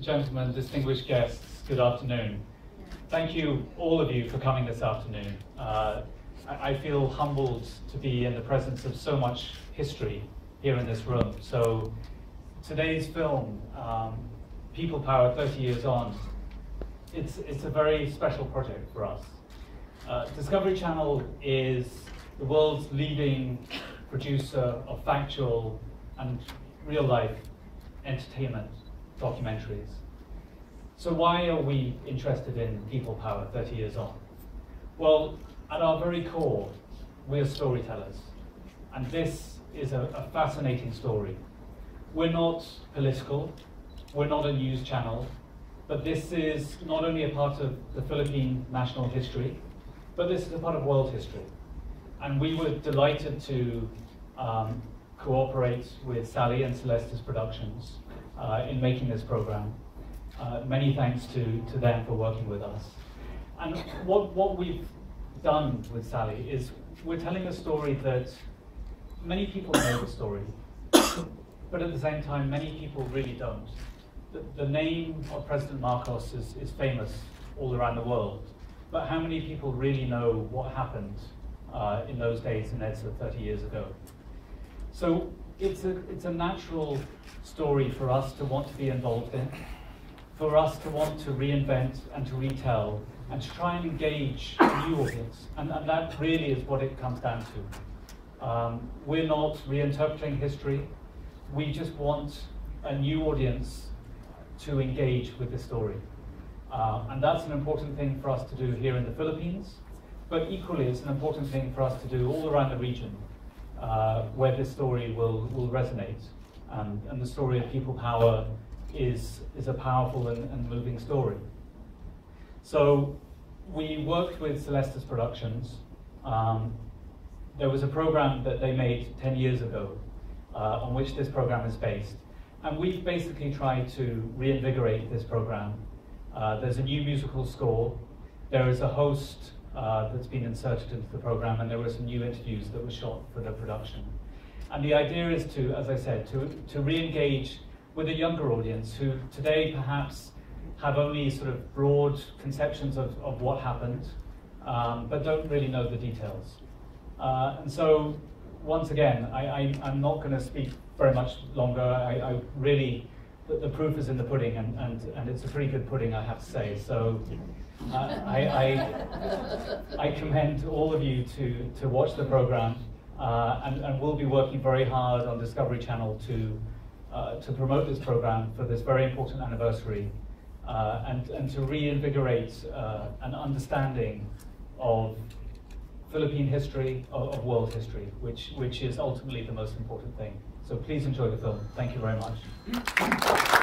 Gentlemen, distinguished guests, good afternoon. Thank you, all of you, for coming this afternoon. Uh, I, I feel humbled to be in the presence of so much history here in this room. So today's film, um, People Power 30 Years On, it's, it's a very special project for us. Uh, Discovery Channel is the world's leading producer of factual and real life entertainment documentaries. So why are we interested in people power 30 years on? Well, at our very core, we're storytellers. And this is a, a fascinating story. We're not political, we're not a news channel, but this is not only a part of the Philippine national history, but this is a part of world history. And we were delighted to um, cooperate with Sally and Celestis Productions uh, in making this program. Uh, many thanks to, to them for working with us. And what, what we've done with Sally is we're telling a story that many people know the story, but at the same time, many people really don't. The, the name of President Marcos is, is famous all around the world, but how many people really know what happened uh, in those days in EDSA 30 years ago? So it's a, it's a natural story for us to want to be involved in, for us to want to reinvent and to retell and to try and engage a new audience. And, and that really is what it comes down to. Um, we're not reinterpreting history. We just want a new audience to engage with the story. Uh, and that's an important thing for us to do here in the Philippines, but equally it's an important thing for us to do all around the region uh, where this story will, will resonate. And, and the story of people power is, is a powerful and, and moving story. So we worked with Celestis Productions. Um, there was a program that they made 10 years ago uh, on which this program is based. And we've basically tried to reinvigorate this program. Uh, there's a new musical score. There is a host uh, that's been inserted into the program, and there were some new interviews that were shot for the production. And the idea is to, as I said, to, to re-engage with a younger audience who today perhaps have only sort of broad conceptions of, of what happened, um, but don't really know the details. Uh, and so, once again, I, am not going to speak very much longer. I, I really, the, the, proof is in the pudding, and, and, and it's a pretty good pudding, I have to say. So, uh, I, I, I, commend all of you to, to watch the program, uh, and, and we'll be working very hard on Discovery Channel to, uh, to promote this program for this very important anniversary, uh, and, and to reinvigorate uh, an understanding of Philippine history, of, of, world history, which, which is ultimately the most important thing. So please enjoy the film. Thank you very much.